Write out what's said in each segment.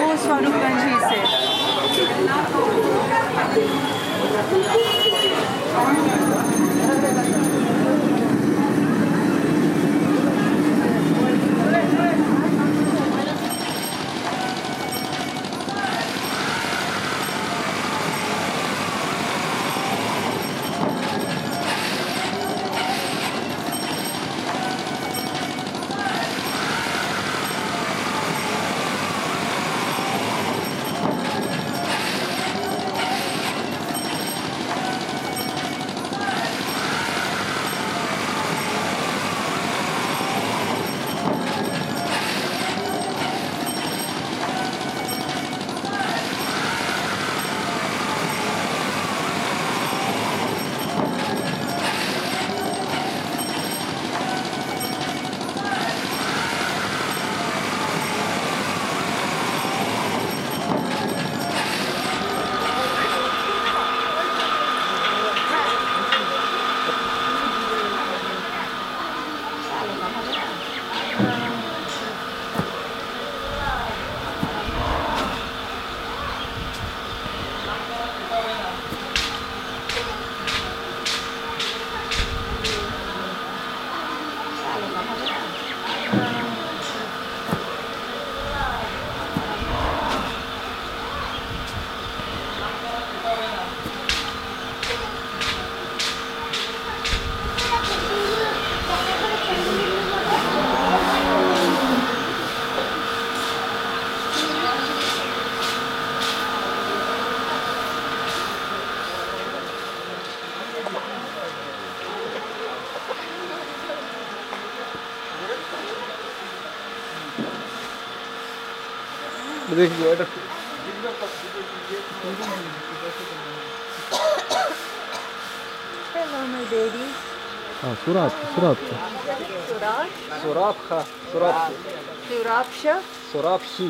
Bonsoir, nous, Benjisse. Thank you. দেখবো এটা Hello, my baby. हाँ सुराब सुराब सुराब खा सुराब सुराबशा सुराबशी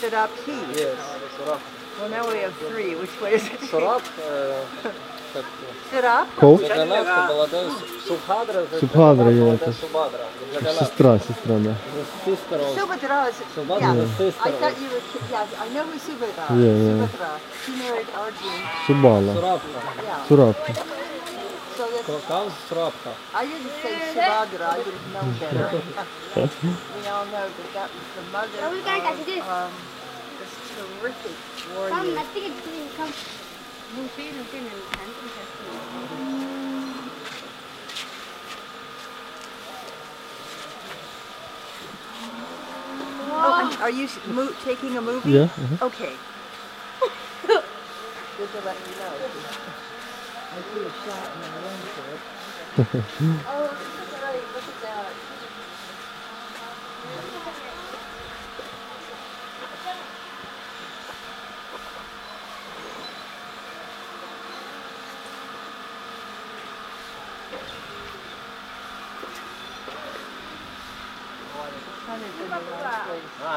सुराबशी yes surab well now we have three. Which way is it? Surab как... Сырапка? Кол? Джаганатка молодая Субхадра. Субхадра, я это. Субхадра. Сестра, сестра, да. Сестра. Субхадра. Субхадра, сестра. I thought you were, yes, I know who Subhadra. Yeah, yeah. Subhadra. She married Arjun. Субала. Сурапка. Yeah. Сурапка. So this, Comes Surabka. I didn't say Subhadra, I would have known better. we all know that that was the mother of um, this terrific warrior. Mom, I think it's going to come. Lucy, Lucy, and Hanson. Oh, and are you mo- taking a movie? Yeah. uh-huh. Okay. Good to let me know. 'cause I see a shot and I run for it. oh,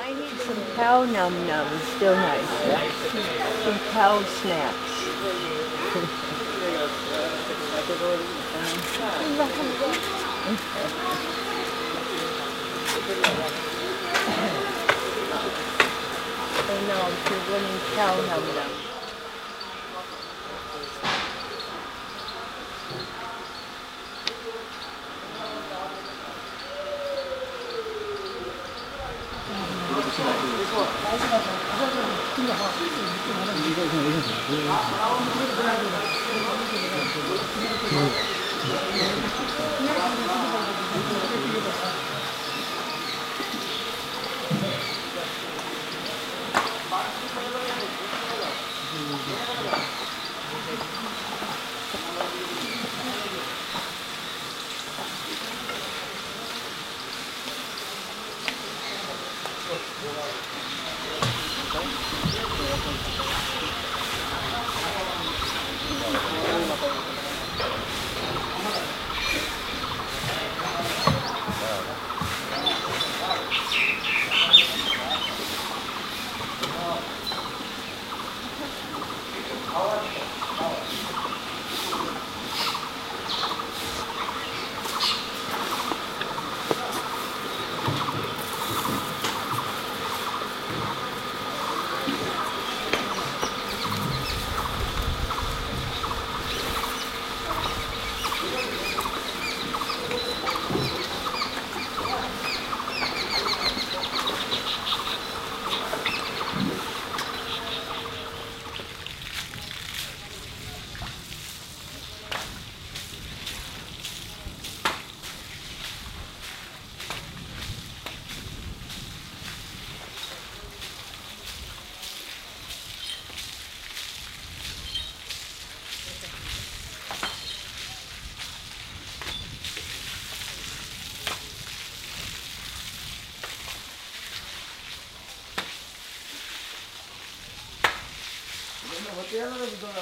I need some cow num nums, Still nice. Some cow snacks. oh no, I'm still running cow num nums. うん。别的都不做了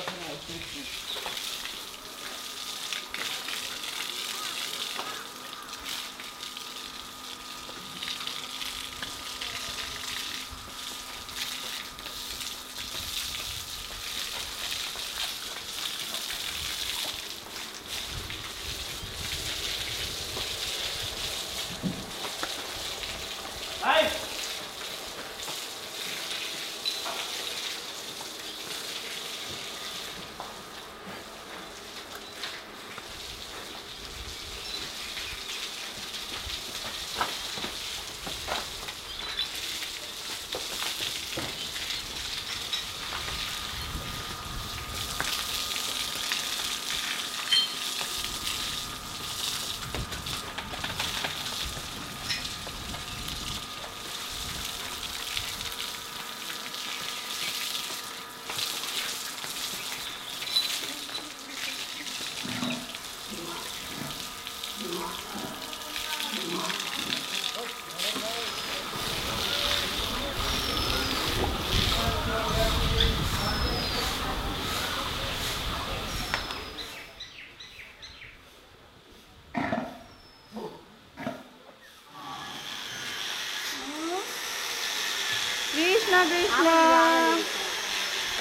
Krishna. Krishna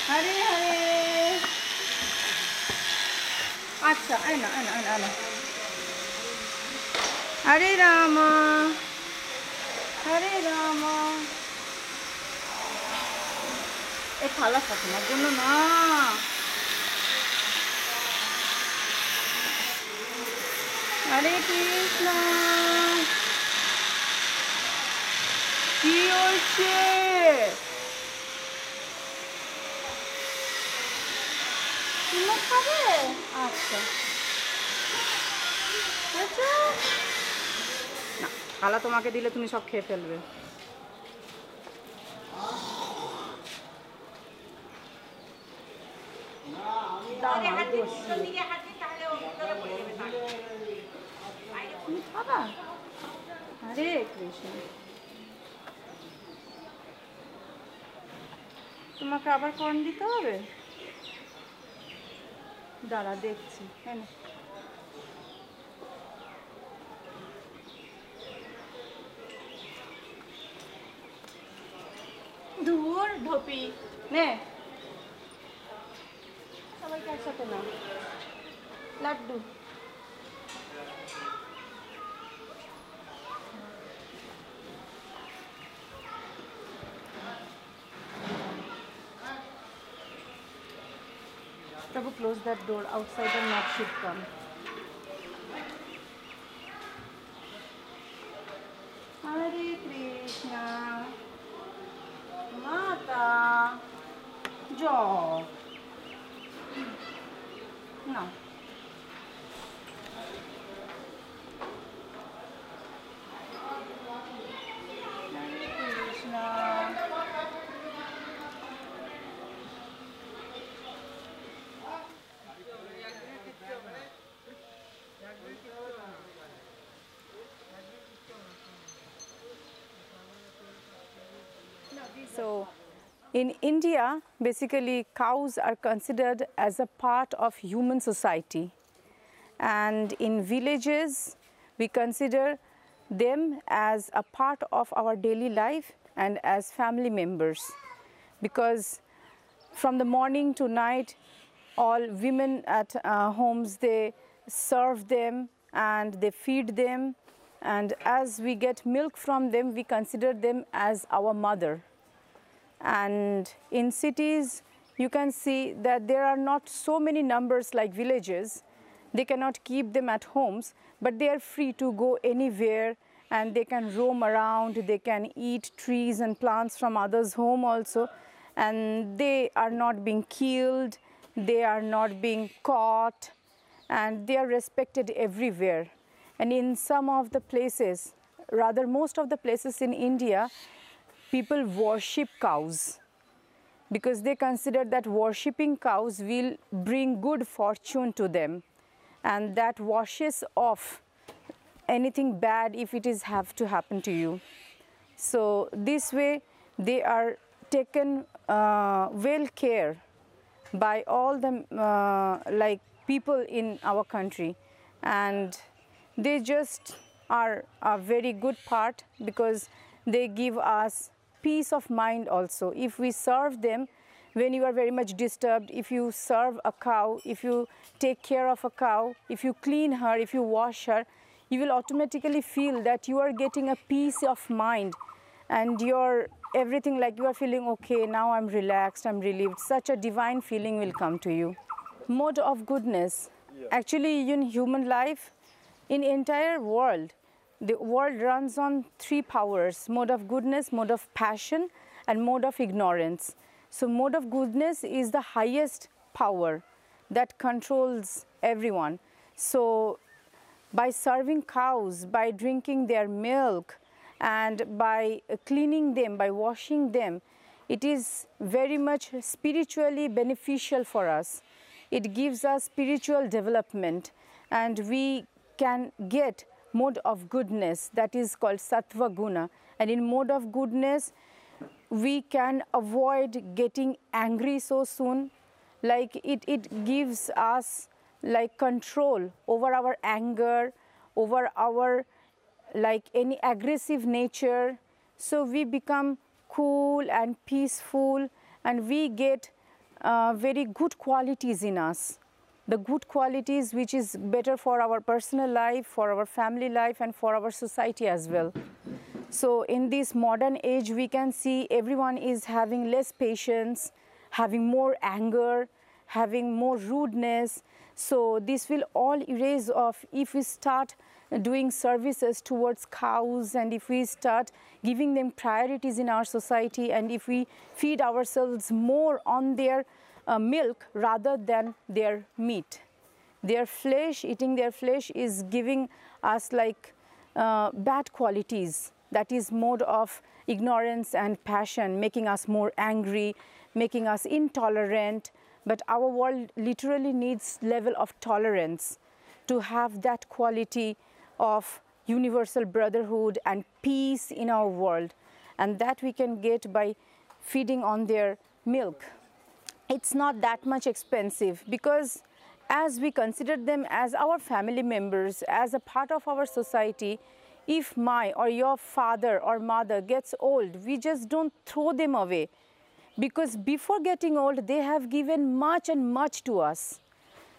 Hare Hare. আচ্ছা আয়না আয়না আয়না আয়না হরে রাম। হরে রাম। এ থালা ফাতনার জন্য না। কালা তোমাকে দিলে তুমি সব খেয়ে ফেলবে। হরে কৃষ্ণ। তোমাকে আবার কর্ন দিতে হবে? দাঁড়া দেখছি। হ্যাঁ दूर ढोपी ने। लड्डू। प्रभु close that door outsider not should come in India, basically, cows are considered as a part of human society. And in villages, we consider them as a part of our daily life and as family members. Because from the morning to night, all women at uh, homes they serve them and they feed them and as we get milk from them we consider them as our mother and in cities you can see that there are not so many numbers like villages. They cannot keep them at homes but they are free to go anywhere and they can roam around they can eat trees and plants from others home also. And they are not being killed they are not being caught and they are respected everywhere. And in some of the places rather most of the places in india people worship cows because they consider that worshipping cows will bring good fortune to them and that washes off anything bad if it is have to happen to you. So this way they are taken uh, well care by all the uh, like people in our country and they just are a very good part because they give us peace of mind also. If we serve them when you are very much disturbed if you serve a cow if you take care of a cow if you clean her if you wash her you will automatically feel that you are getting a peace of mind and your everything like you are feeling okay now i'm relaxed i'm relieved. Such a divine feeling will come to you. Mode of goodness. Actually in human life in entire world the world runs on three powers mode of goodness mode of passion and mode of ignorance. So mode of goodness is the highest power that controls everyone. So by serving cows by drinking their milk and by cleaning them by washing them it is very much spiritually beneficial for us. It gives us spiritual development and we can get mode of goodness that is called sattva guna and in mode of goodness we can avoid getting angry so soon. Like it, it gives us like control over our anger over our like any aggressive nature. So we become cool and peaceful and we get uh, very good qualities in us the good qualities which is better for our personal life for our family life and for our society as well. So in this modern age we can see everyone is having less patience having more anger having more rudeness. So this will all erase off if we start doing services towards cows and if we start giving them priorities in our society and if we feed ourselves more on their uh, milk rather than their meat. Their flesh eating their flesh is giving us like uh, bad qualities. That is mode of ignorance and passion making us more angry making us intolerant. But our world literally needs level of tolerance to have that quality of universal brotherhood and peace in our world. And that we can get by feeding on their milk it's not that much expensive because as we consider them as our family members as a part of our society if my or your father or mother gets old we just don't throw them away. Because before getting old they have given much and much to us.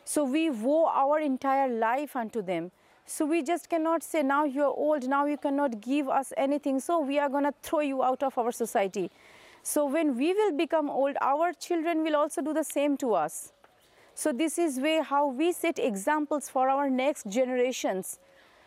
So we owe our entire life unto them. So we just cannot say now you're old now you cannot give us anything. So we are going to throw you out of our society so when we will become old our children will also do the same to us So this is way how we set examples for our next generations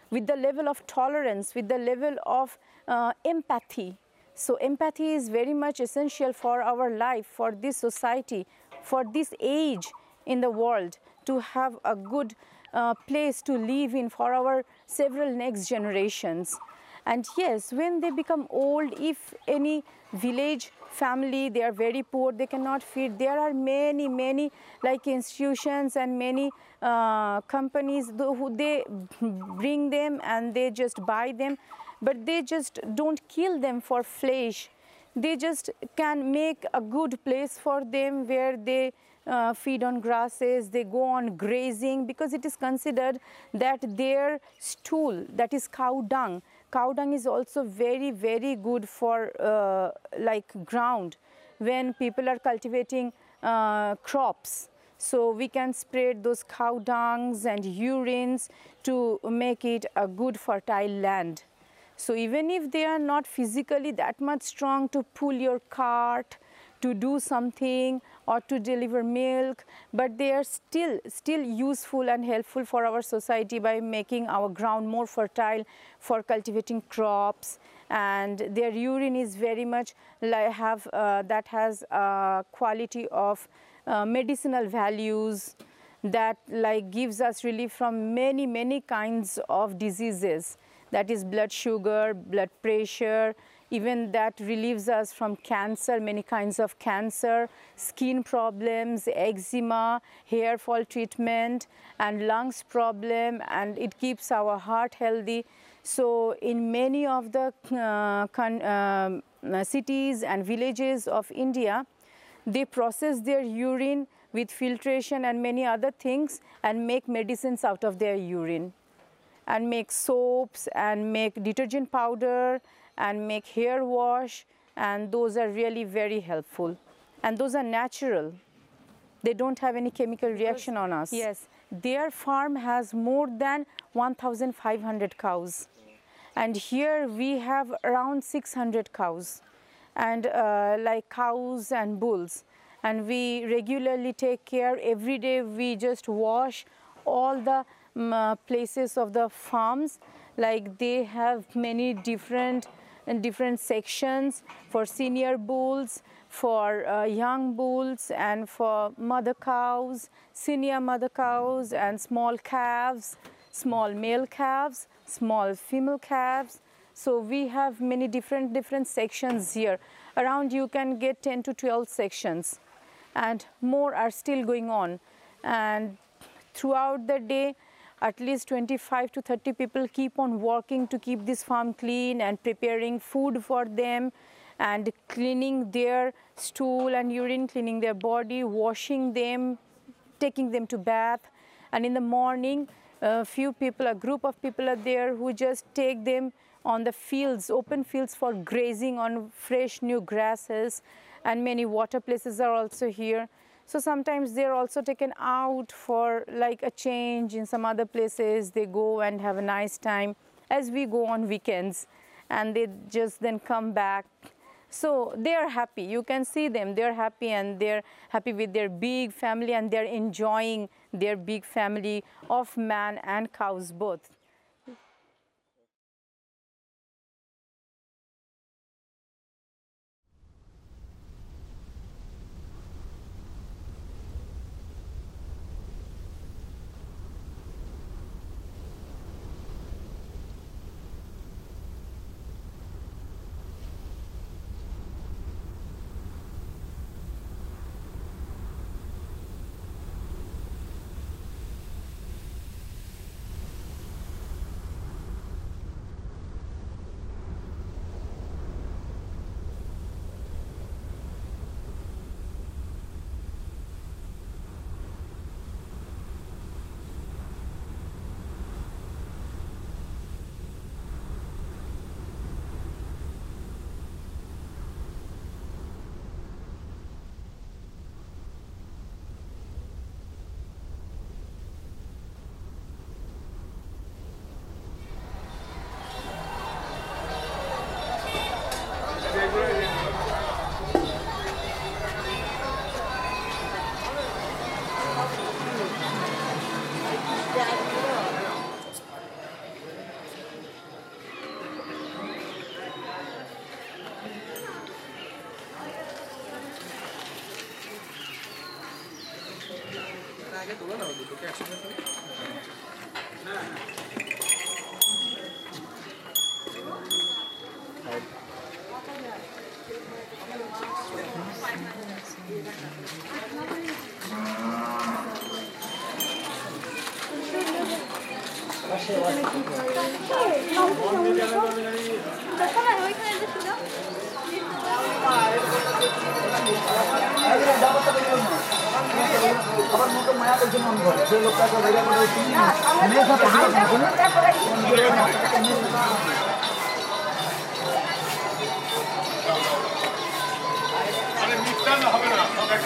with the level of tolerance, with the level of uh, empathy. So empathy is very much essential for our life, for this society, for this age in the world to have a good uh, place to live in for our several next generations. And yes, when they become old, if any village family, they are very poor, they cannot feed, there are many, many like institutions and many uh, companies who they bring them and they just buy them, but they just don't kill them for flesh. They just can make a good place for them where they uh, feed on grasses, they go on grazing because it is considered that their stool, that is cow dung, cow dung is also very, very good for uh, like ground when people are cultivating uh, crops. So we can spread those cow dungs and urines to make it a good fertile land. So even if they are not physically that much strong to pull your cart, to do something or to deliver milk, but they are still, still useful and helpful for our society by making our ground more fertile for cultivating crops. And their urine is very much like have, uh, that has a quality of uh, medicinal values that like gives us relief from many, many kinds of diseases. That is blood sugar, blood pressure, even that relieves us from cancer, many kinds of cancer, skin problems, eczema, hair fall treatment, and lungs problem, and it keeps our heart healthy. So in many of the uh, uh, cities and villages of India, they process their urine with filtration and many other things and make medicines out of their urine and make soaps and make detergent powder and make hair wash and those are really very helpful. And those are natural. They don't have any chemical reaction on us. yes. Their farm has more than 1500 cows. And here we have around 600 cows. And uh, like cows and bulls. And we regularly take care. Every day we just wash all the um, uh, places of the farms. Like they have many different in different sections for senior bulls, for uh, young bulls and for mother cows, senior mother cows and small calves, small male calves, small female calves. So we have many different different sections here. Around you can get 10 to 12 sections and more are still going on. And throughout the day, at least 25 to 30 people keep on working to keep this farm clean and preparing food for them and cleaning their stool and urine, cleaning their body, washing them, taking them to bath. And in the morning, a few people, a group of people are there who just take them on the fields, open fields for grazing on fresh new grasses and many water places are also here. So sometimes they're also taken out for like a change in some other places. They go and have a nice time as we go on weekends and they just then come back. So they are happy. You can see them. They're happy and they're happy with their big family and they're enjoying their big family of man and cows both. Sure. মায়া সেই লোকটাকে ভেজা করে। তিনি মেয়ের হবে না সব এক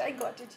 I got it,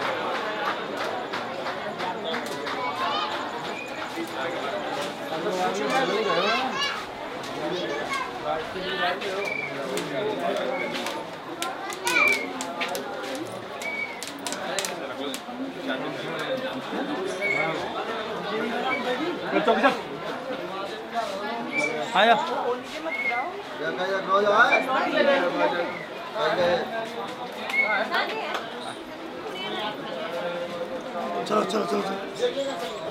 वो आया चलो चलो चलो चलो।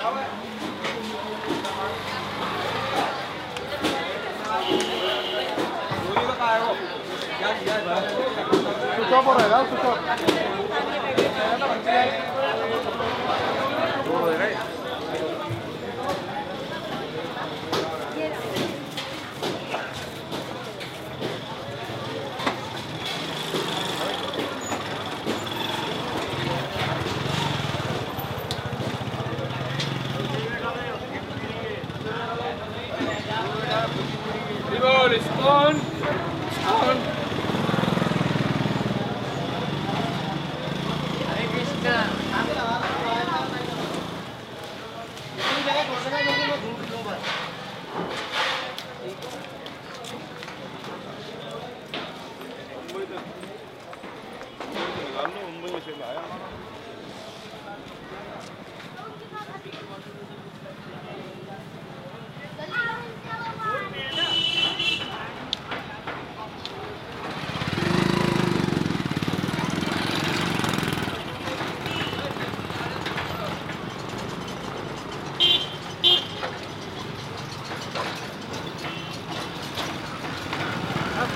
स्विच ऑफ़ हो रहेगा स्विच ऑफ़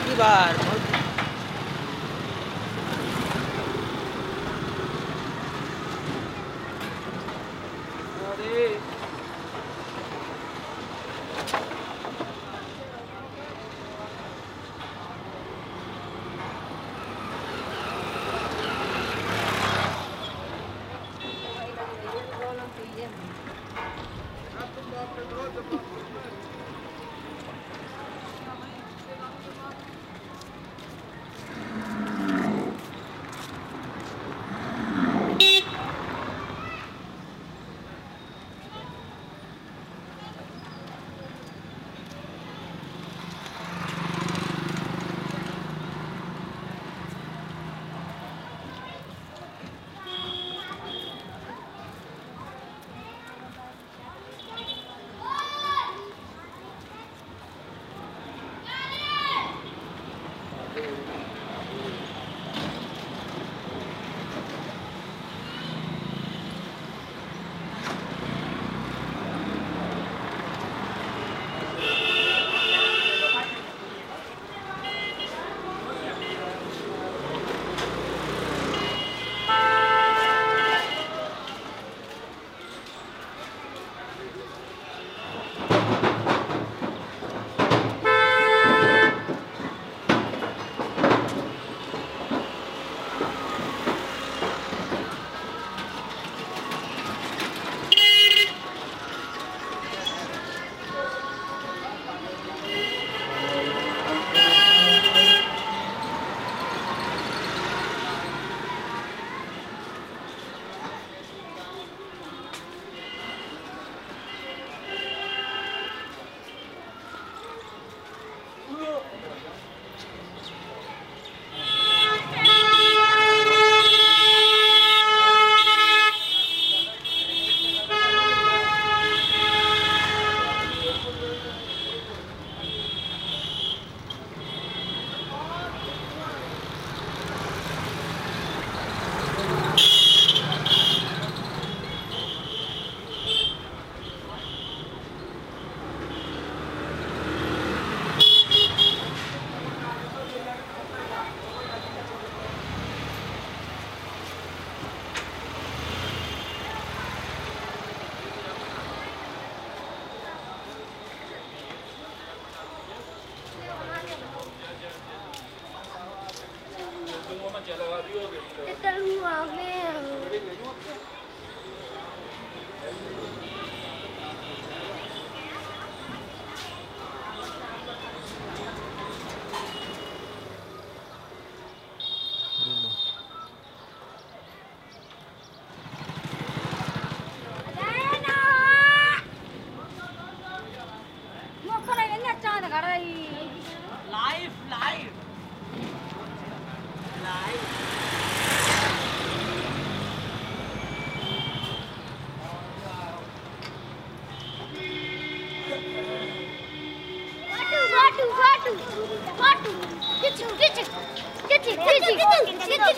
की बार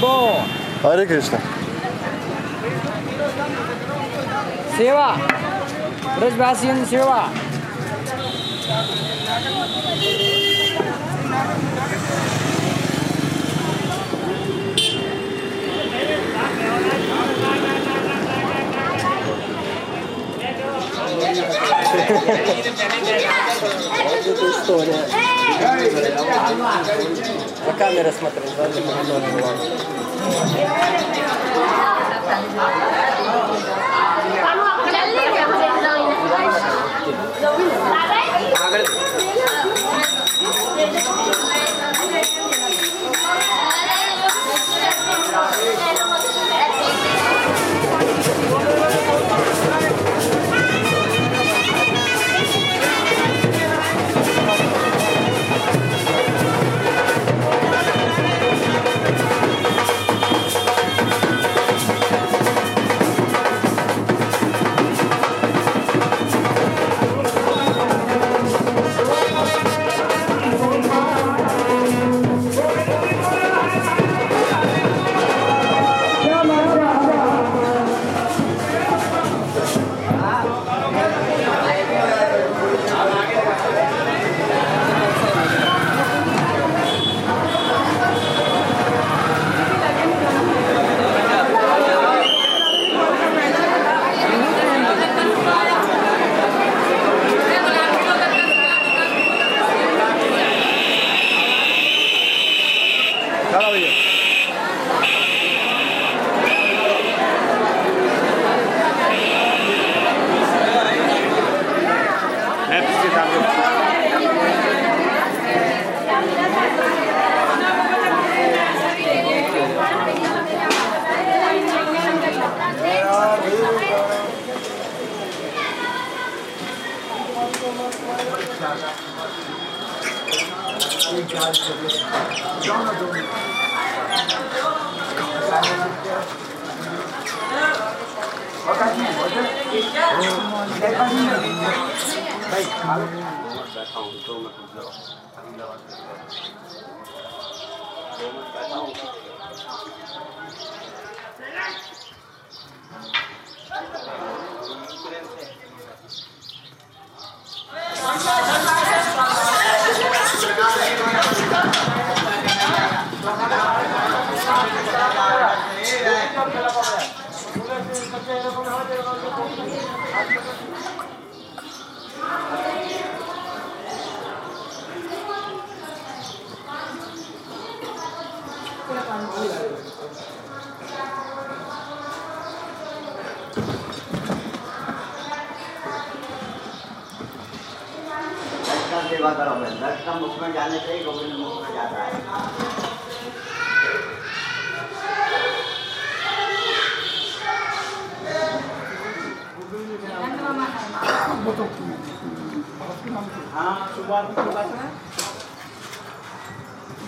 बो हरे कृष्ण सेवा ब्रजवासियों सेवा Thank you. Вот эта история. На камеру смотрю, сзади монитор была.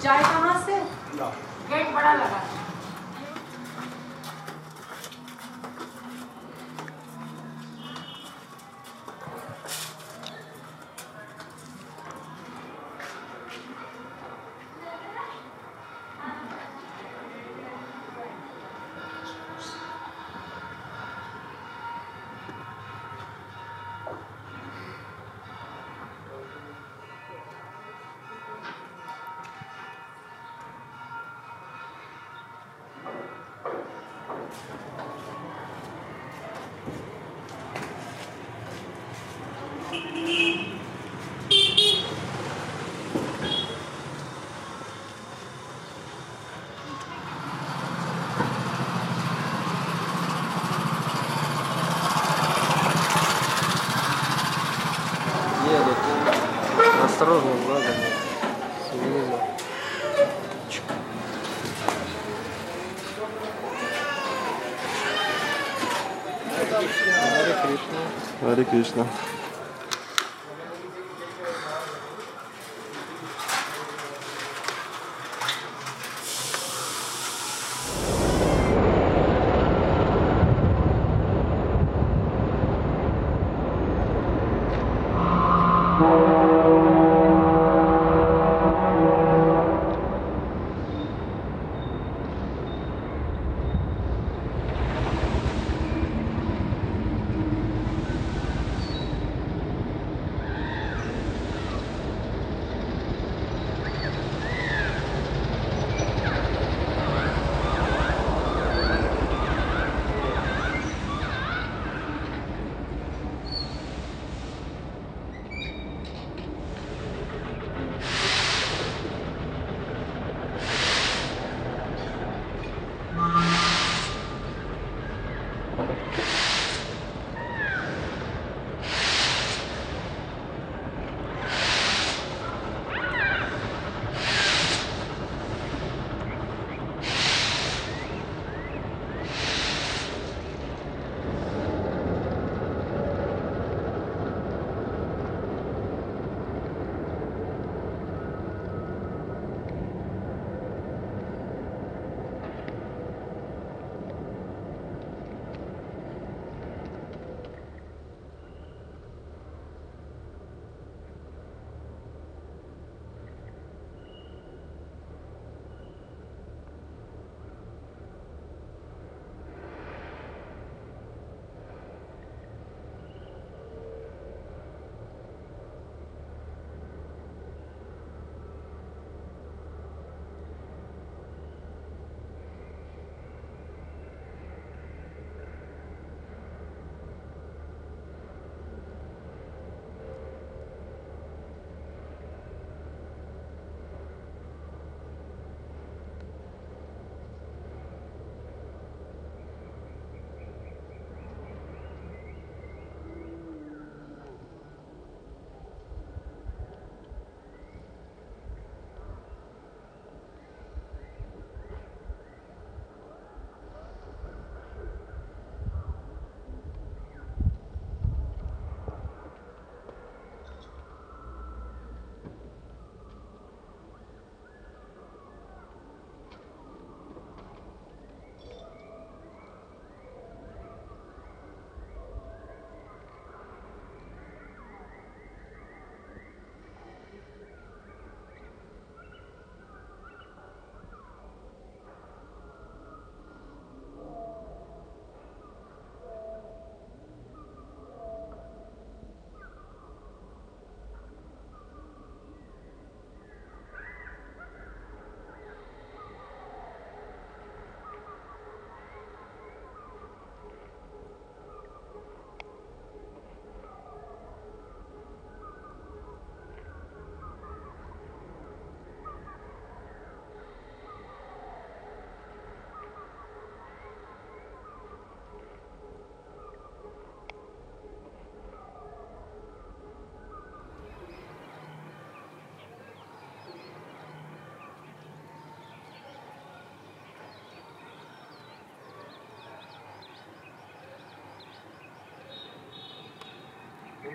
जाए कहाँ से? गेट बड़ा लगा। Харе Кришна.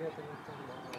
Gracias.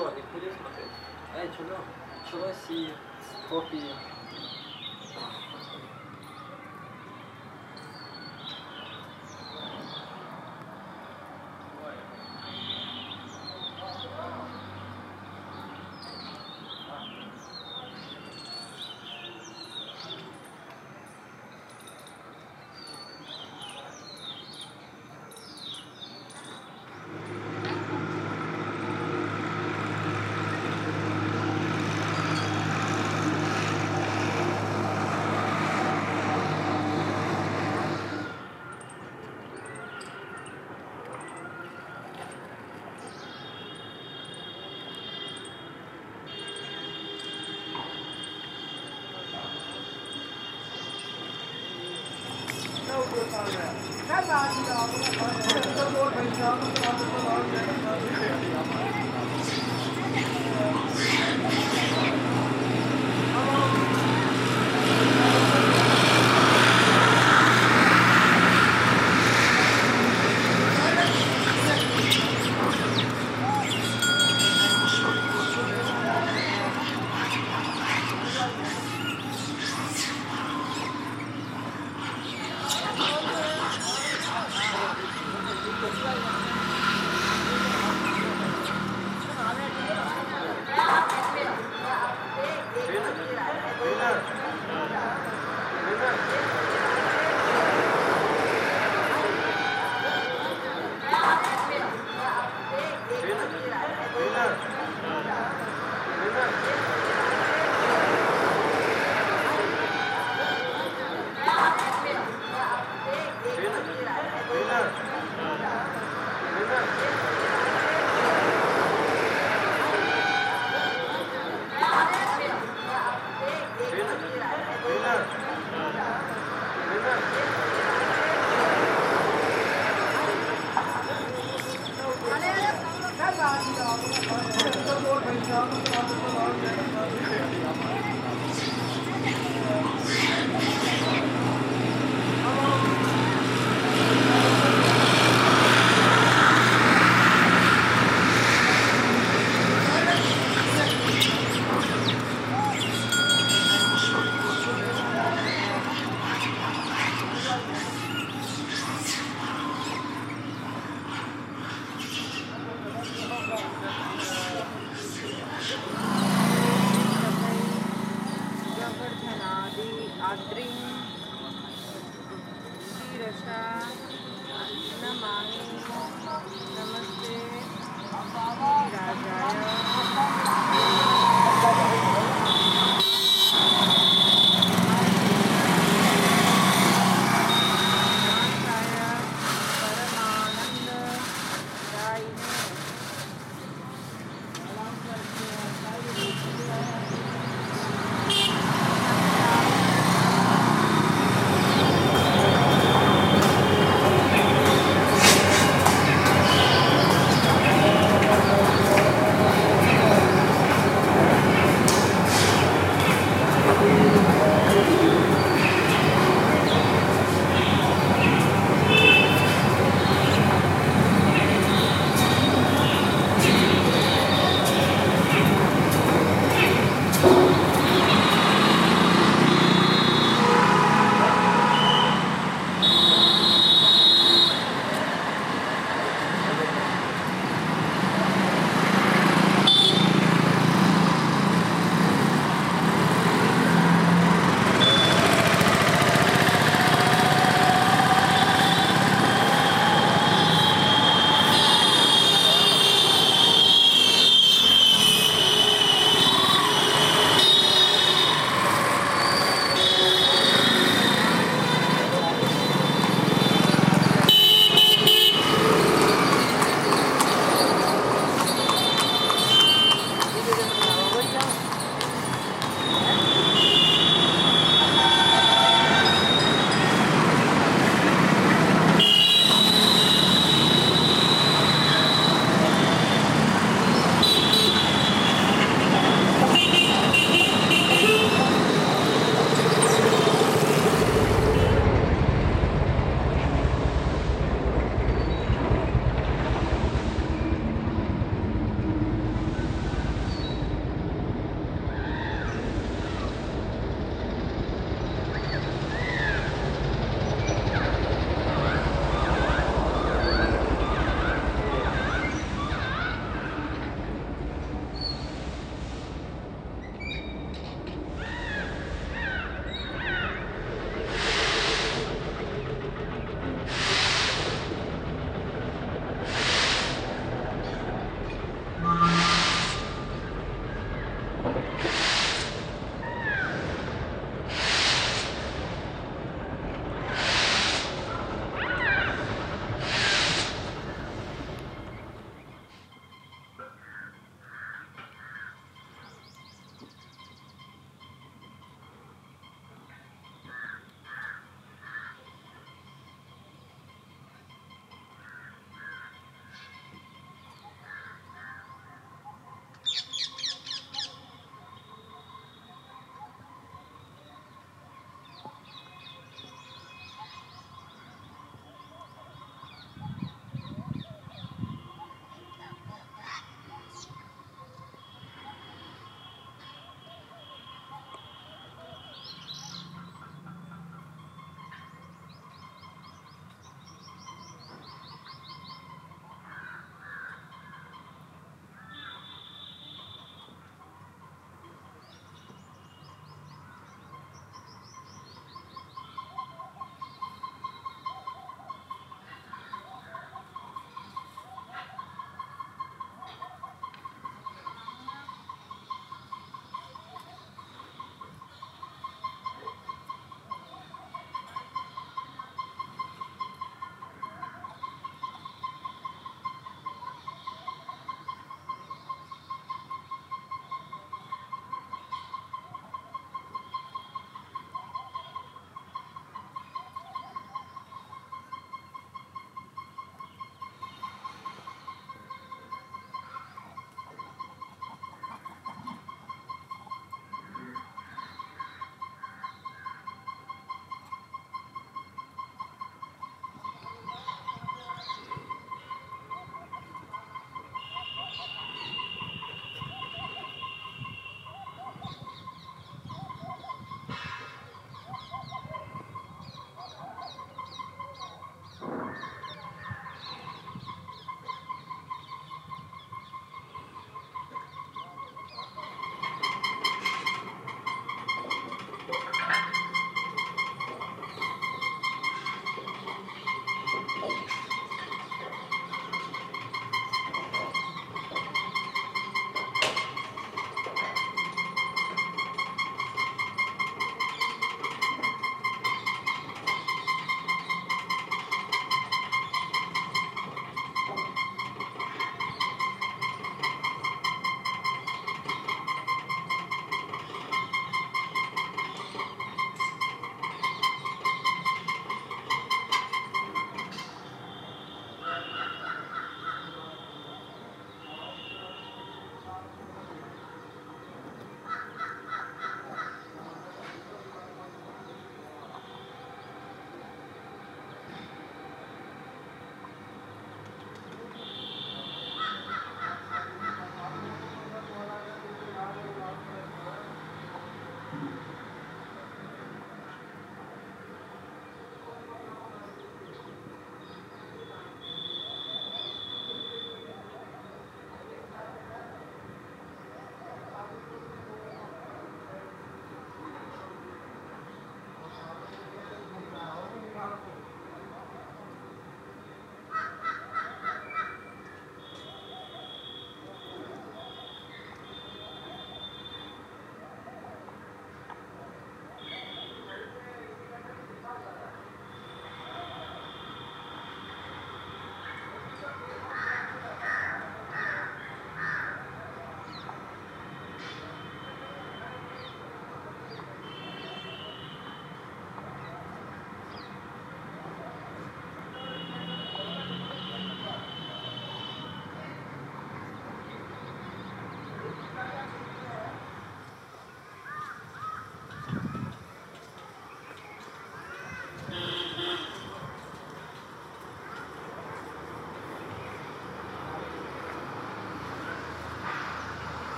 что, их будем смотреть? А, чудо. Началось и с копии गोवर्धनादि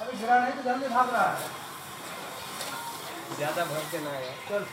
अभी नहीं तो जल्दी रहा है ज़्यादा भर के ना है चल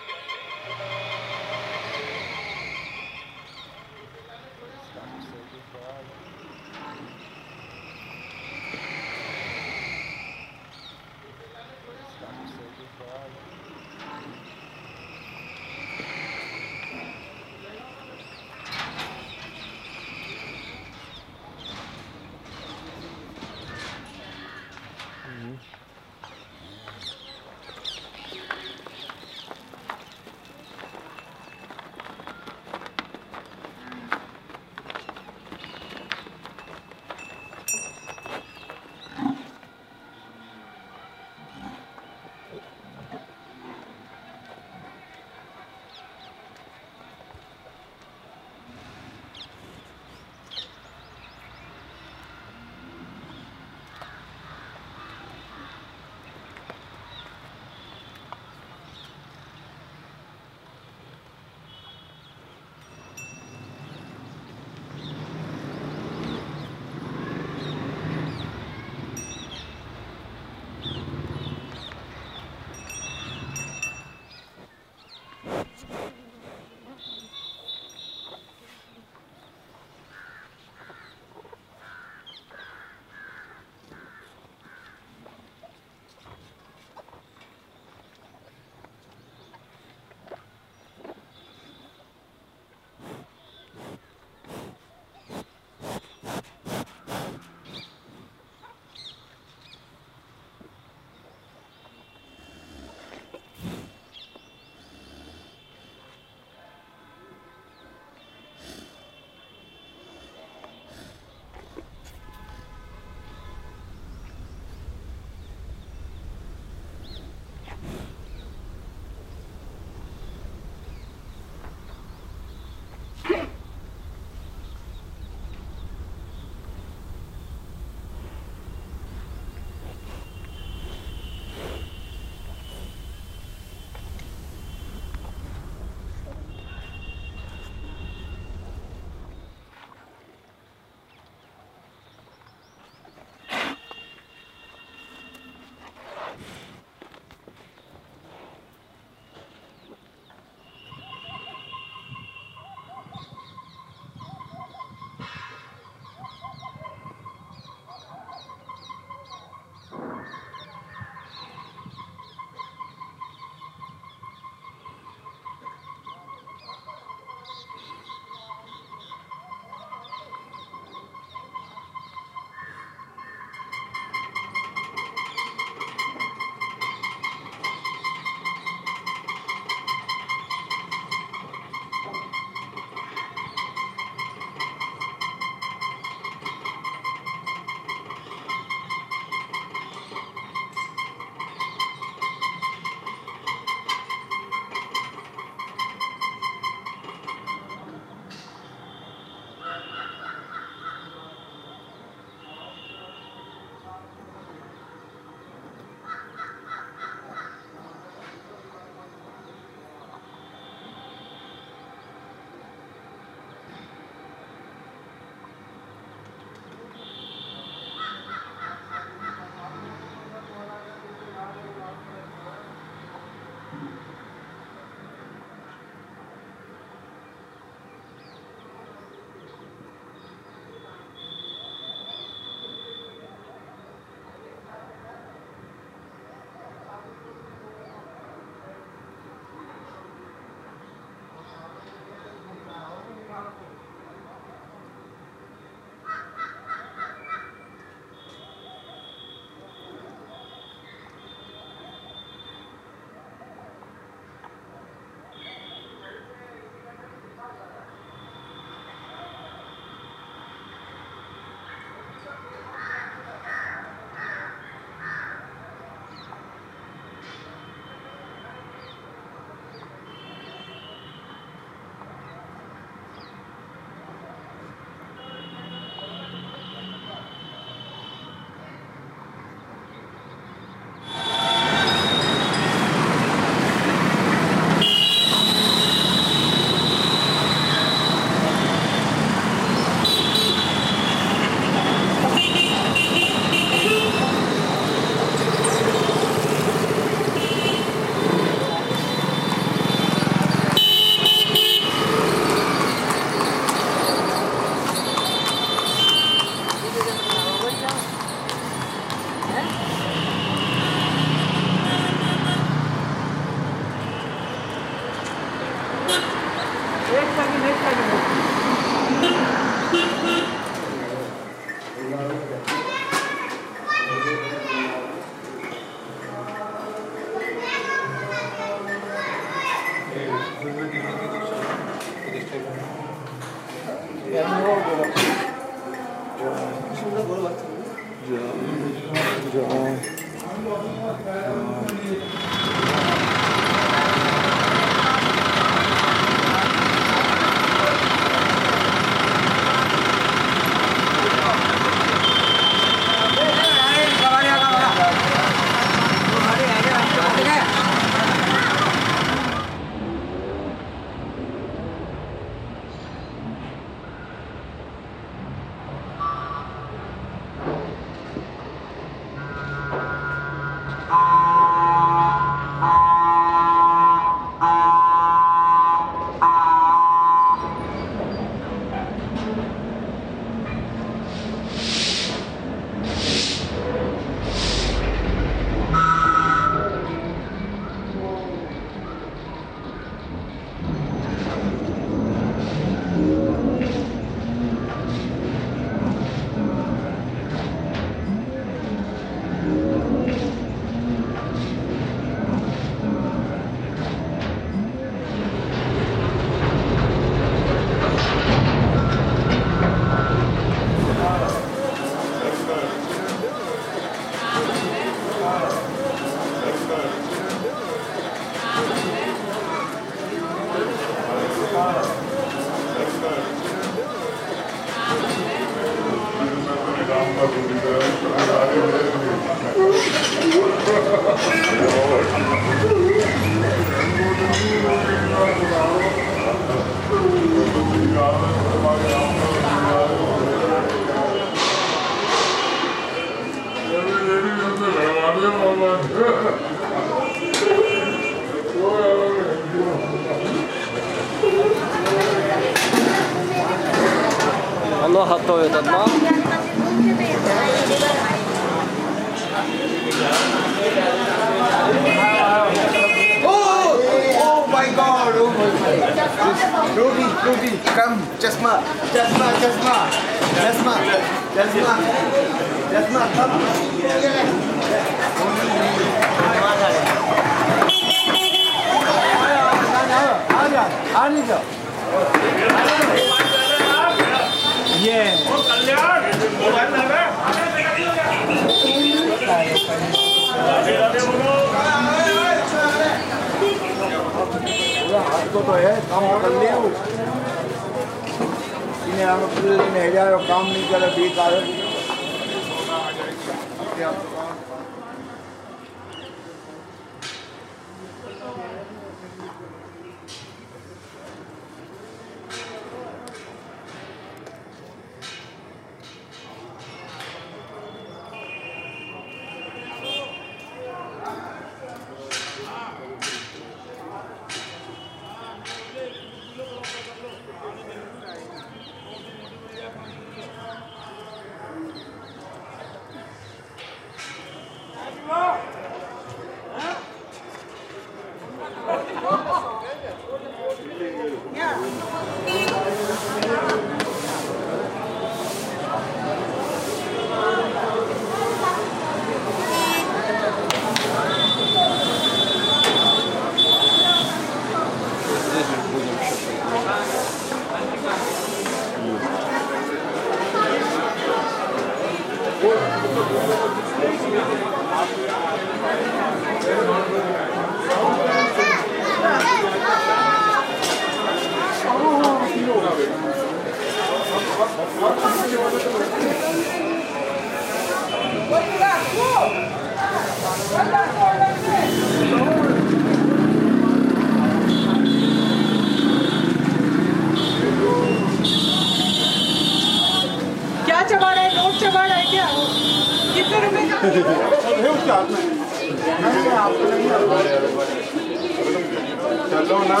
चलो ना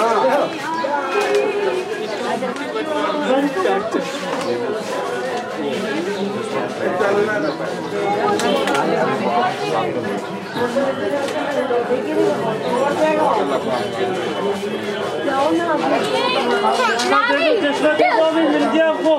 जाओ चश्मा के को भी मिल गया आपको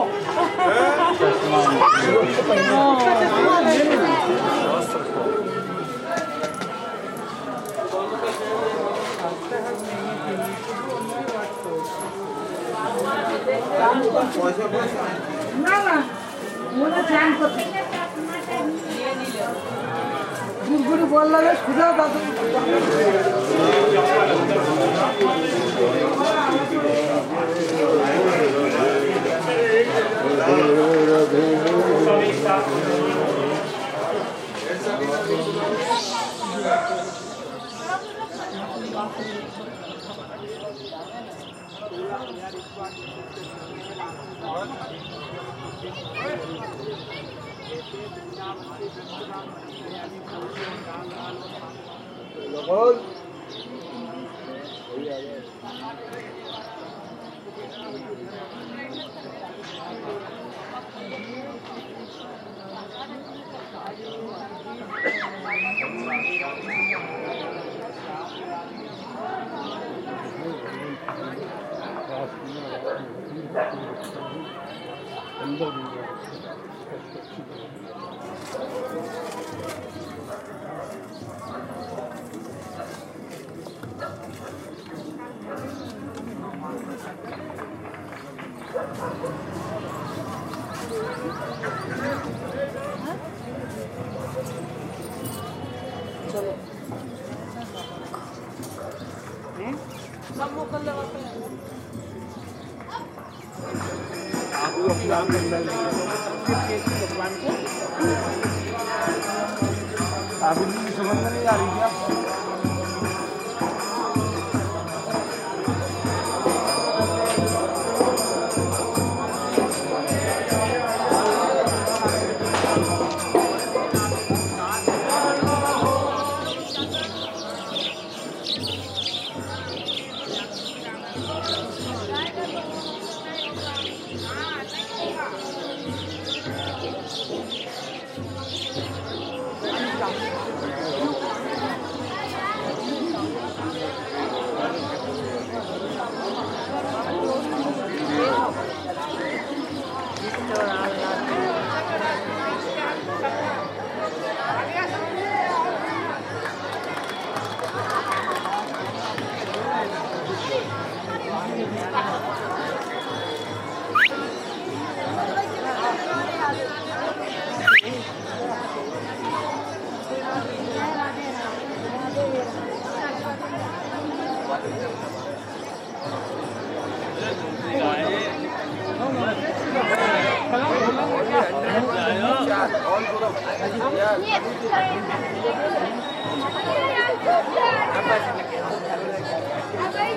না না মনে ধ্যান করতে গুড়গুড়ি বললে সুধা দাদু Lộn. Thank you. 什么叫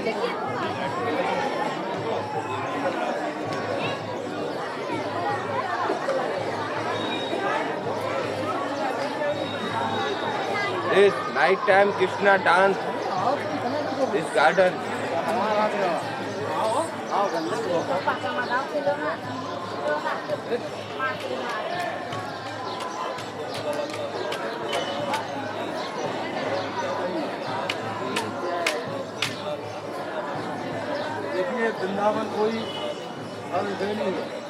This night time Krishna dance this garden. आओ आओ 나만 거의 나는 되는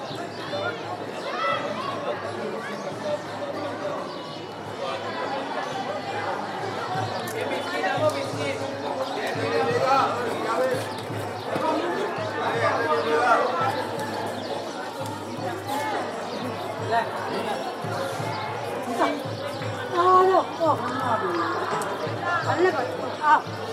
아, 어려워. 아, 알레가 아.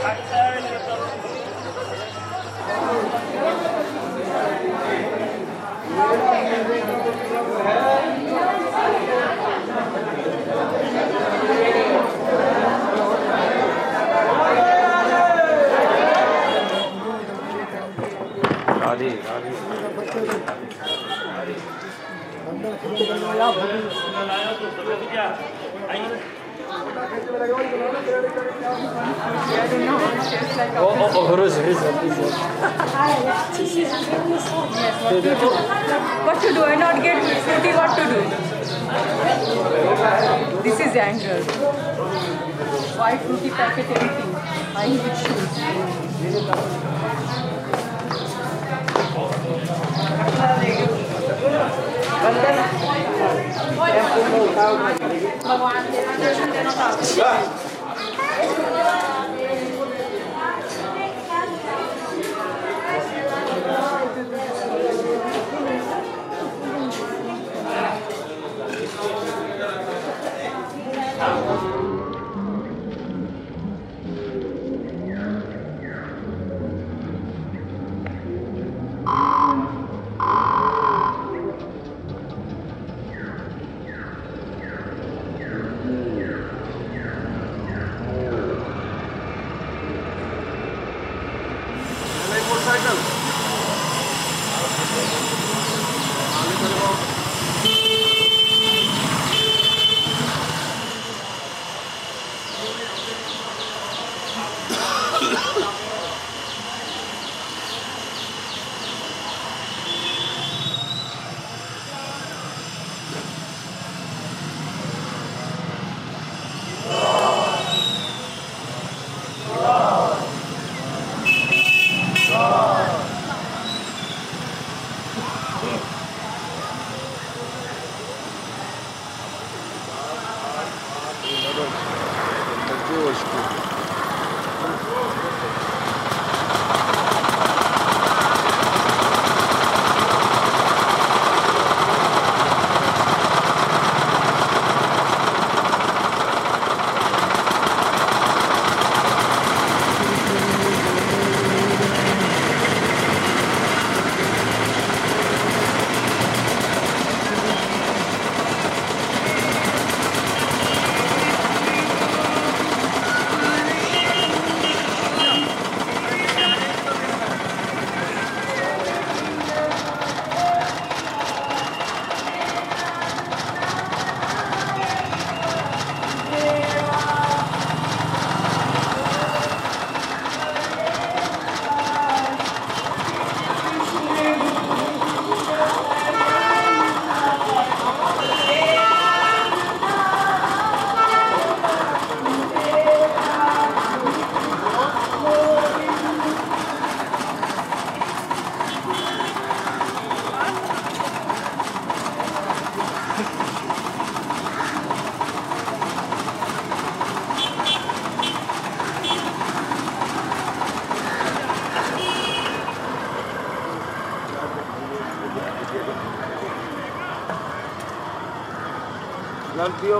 Gracias. Oh, oh, oh, Rosa, Rosa, Rosa. What to do? I not get fruity. What to do? This is anger. Why fruity packet everything? I need shoes. गलतियों बाटा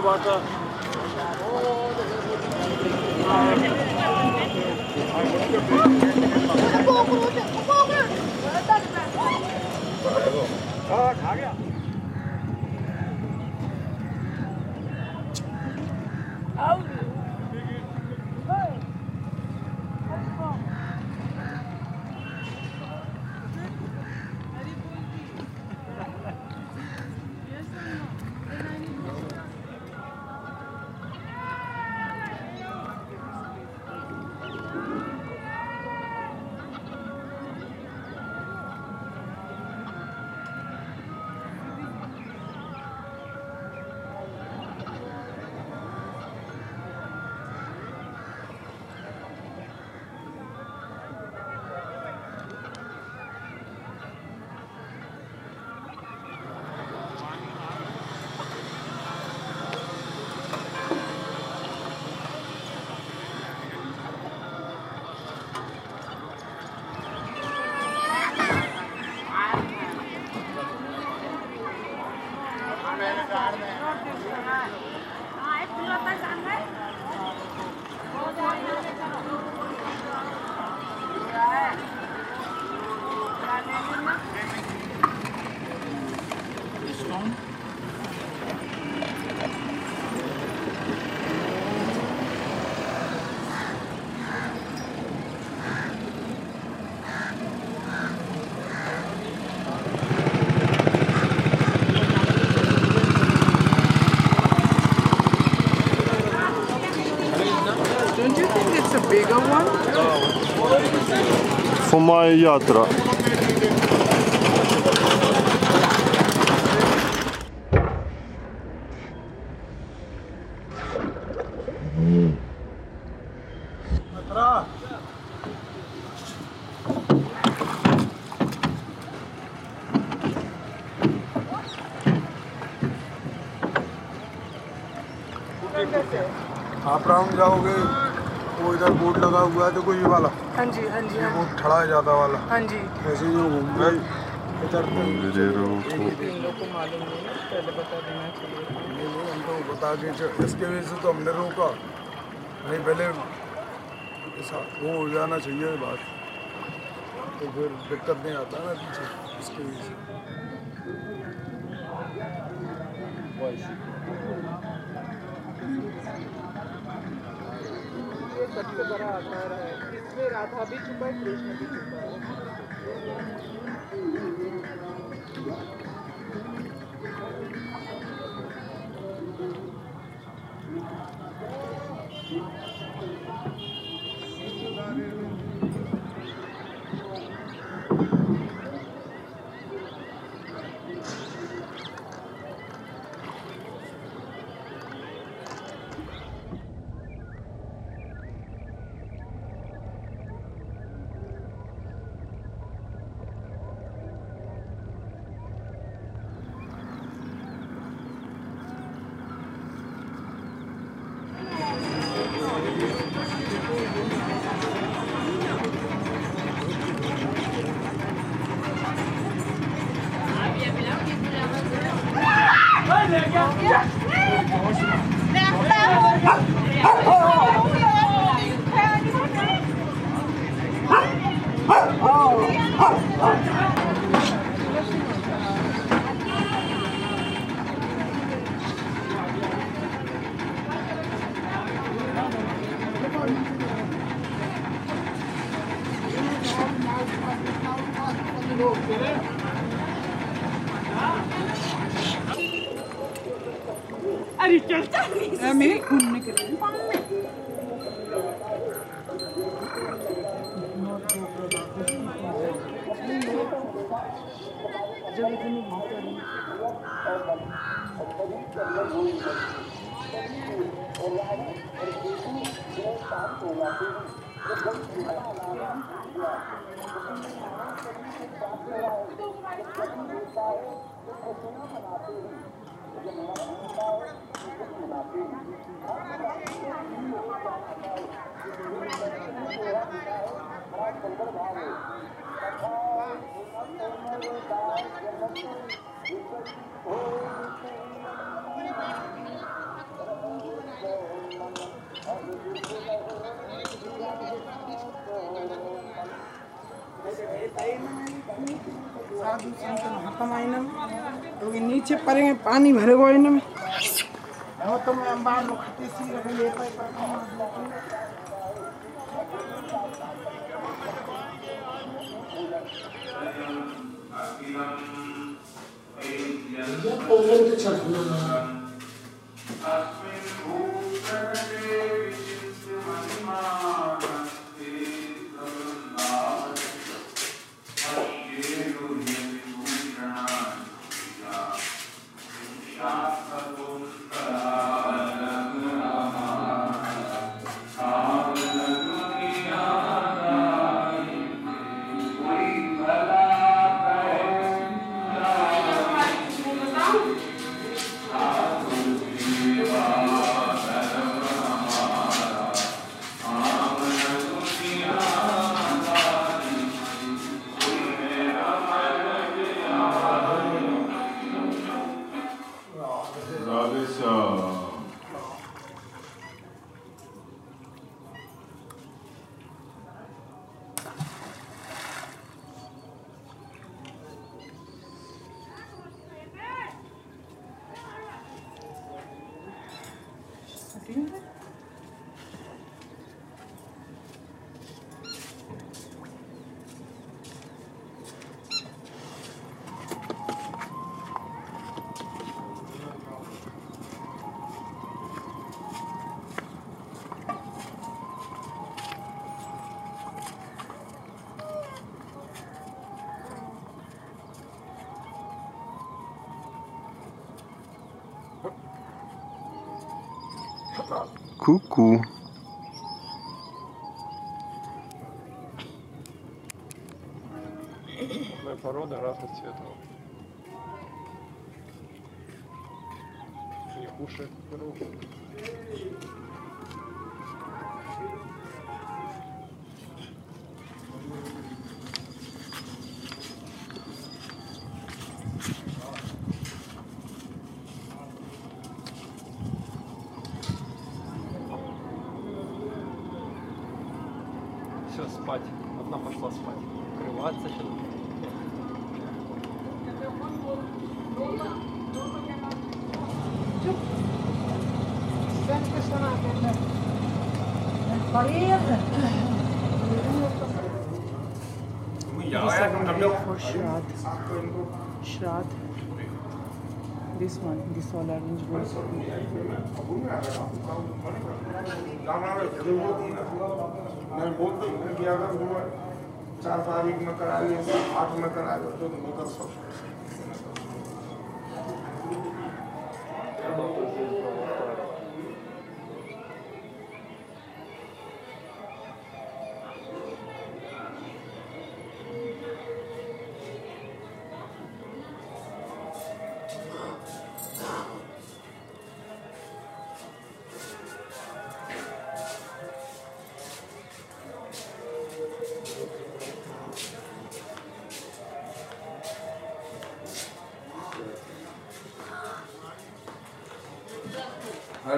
मेरोबाट फुमाई यात्रा आप round जाओगे वो इधर board लगा हुआ है देखो ये वाला। हाँ जी हाँ जी वो ठड़ा जाता वाला हाँ जी ऐसे जो घूमते बता के इसके वजह से तो हमने रोका नहीं पहले वो हो जाना चाहिए बात तो फिर दिक्कत नहीं आता ना पीछे इसके वजह से इसमें राधा भी छुपा कृष्ण भी छुपा लोग नीचे पड़ेंगे पानी भरे हुए इनमें और तो मैं अंबार लोग खते सी रख ले पाए Thank Cucu. This one, this all orange. मैं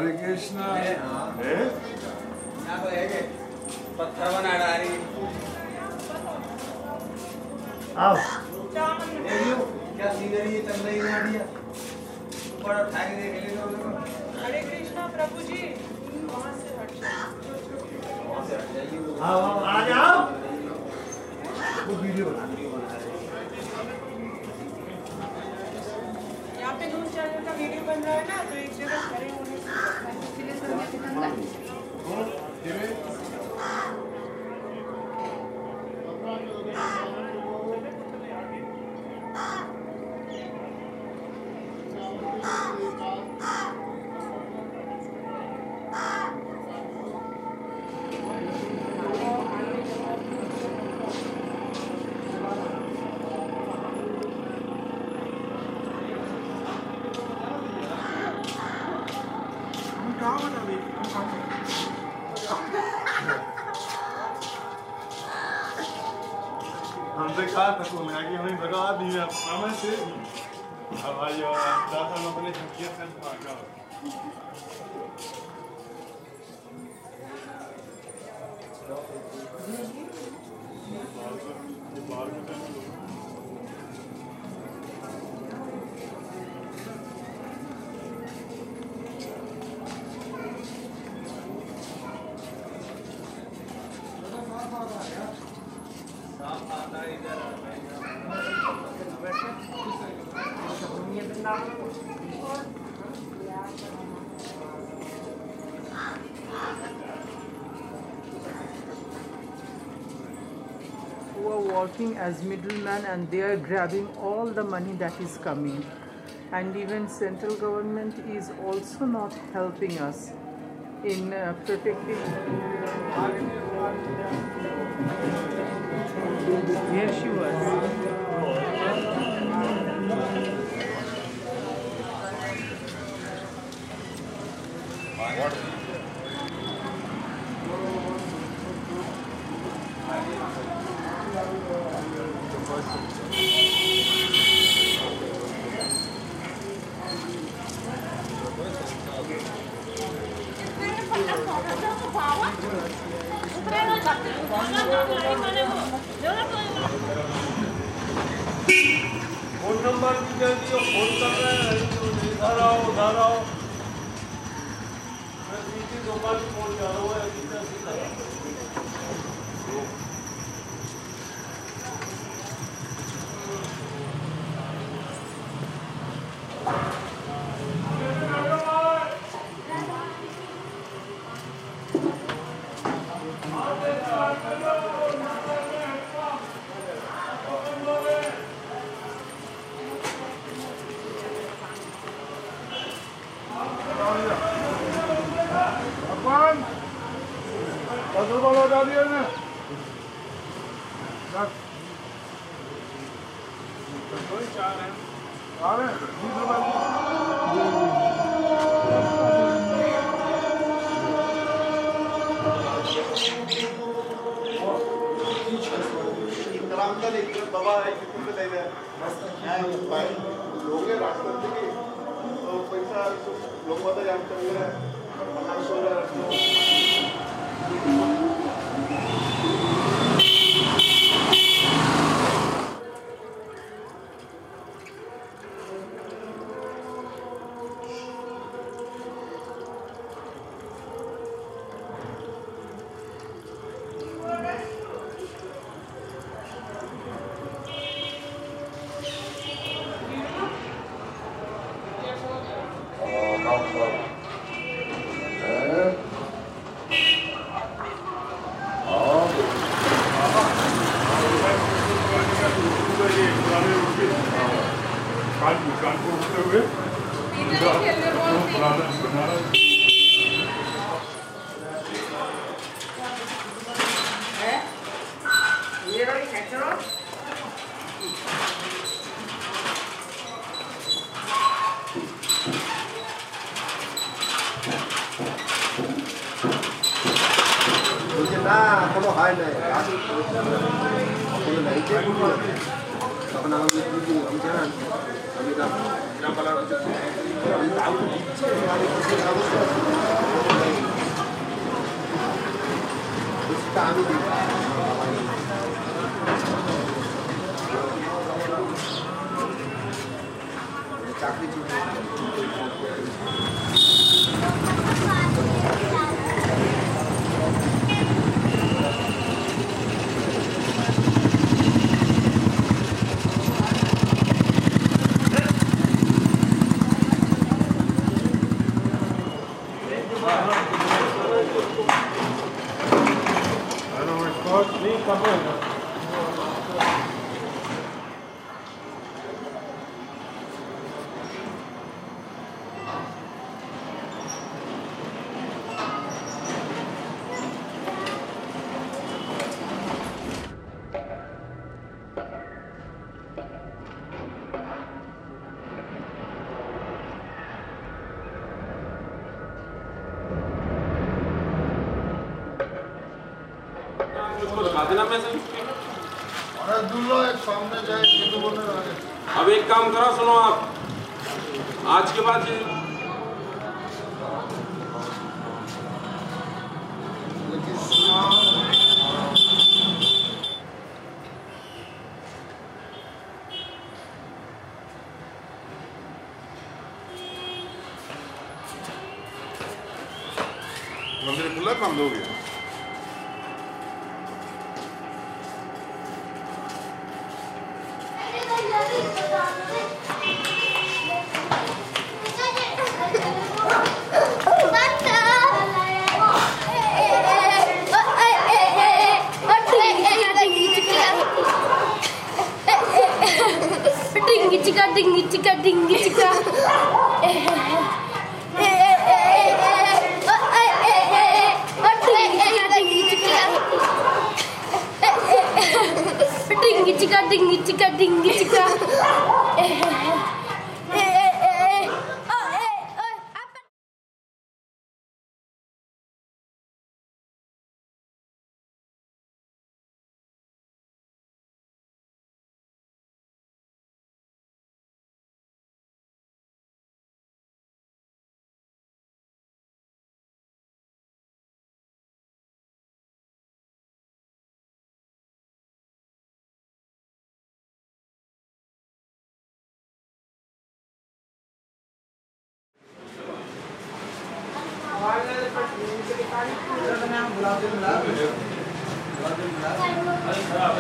हरे कृष्णा। पत्थर बना डाली आओ। क्या सीनरी चल रही है बढ़िया ऊपर उठा के देख ले लो हरे कृष्णा प्रभु जी। वहाँ से हट आओ आओ आ जाओ। वो वीडियो बना यहाँ पे न्यूज़ चैनल का वीडियो बन रहा है ना तो 对。Working as middlemen and they are grabbing all the money that is coming. And even central government is also not helping us in uh, protecting. Here she was. Phone अब एक काम करो मुलाजिम लाभ मुलाजिम लाभ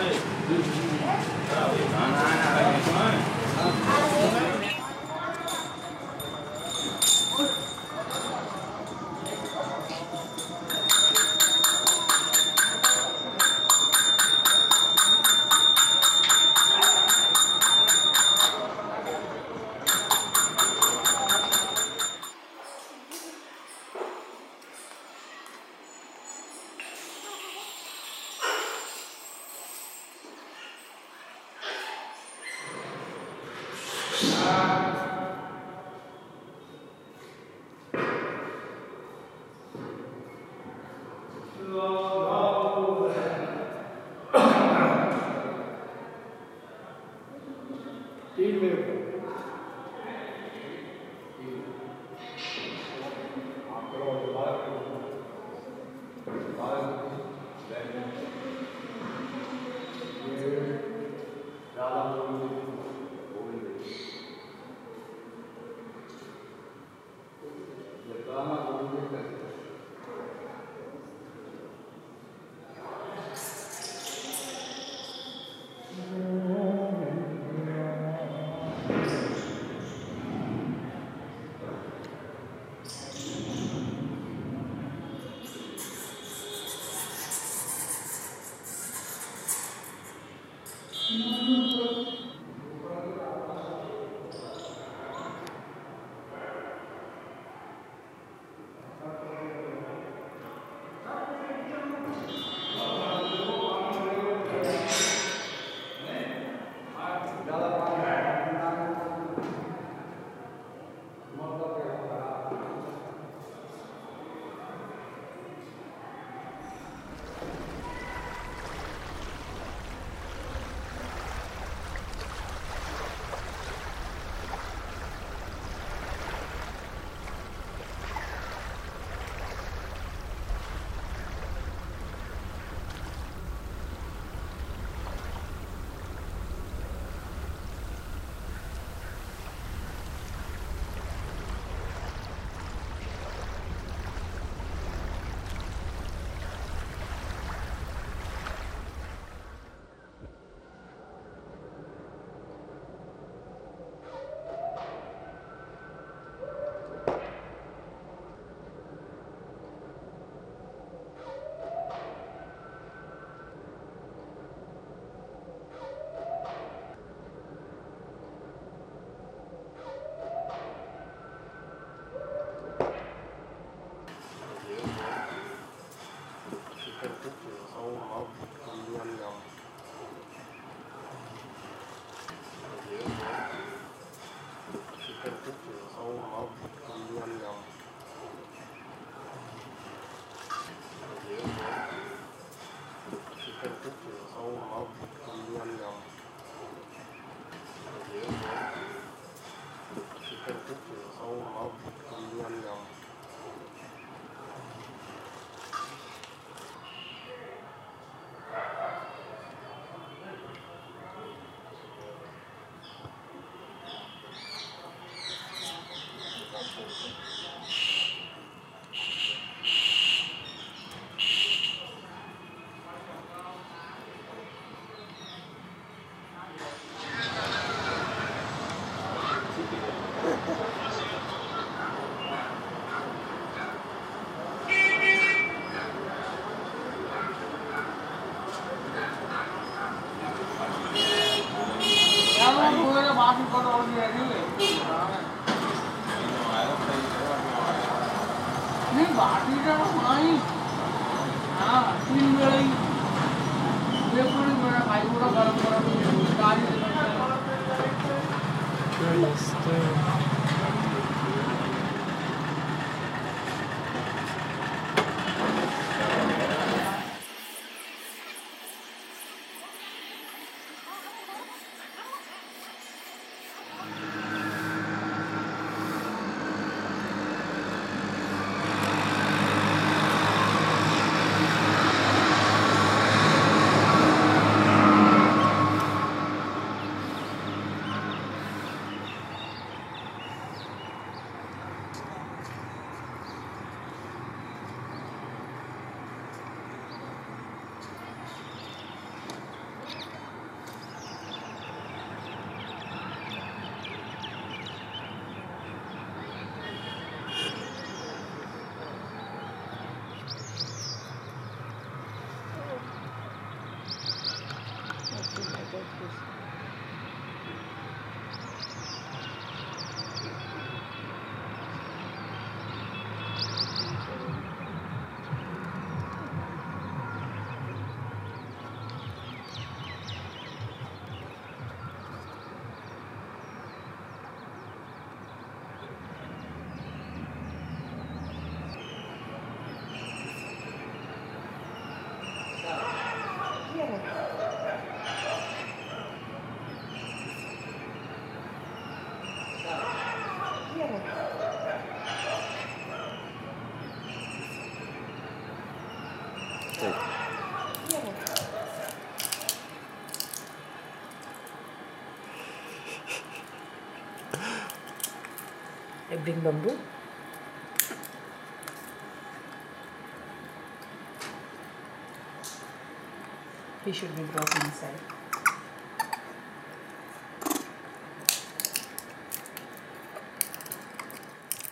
bring bamboo. He should be brought inside.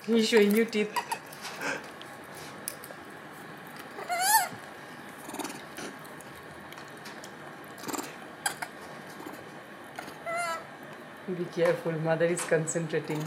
He's showing you teeth. Be careful, mother is concentrating.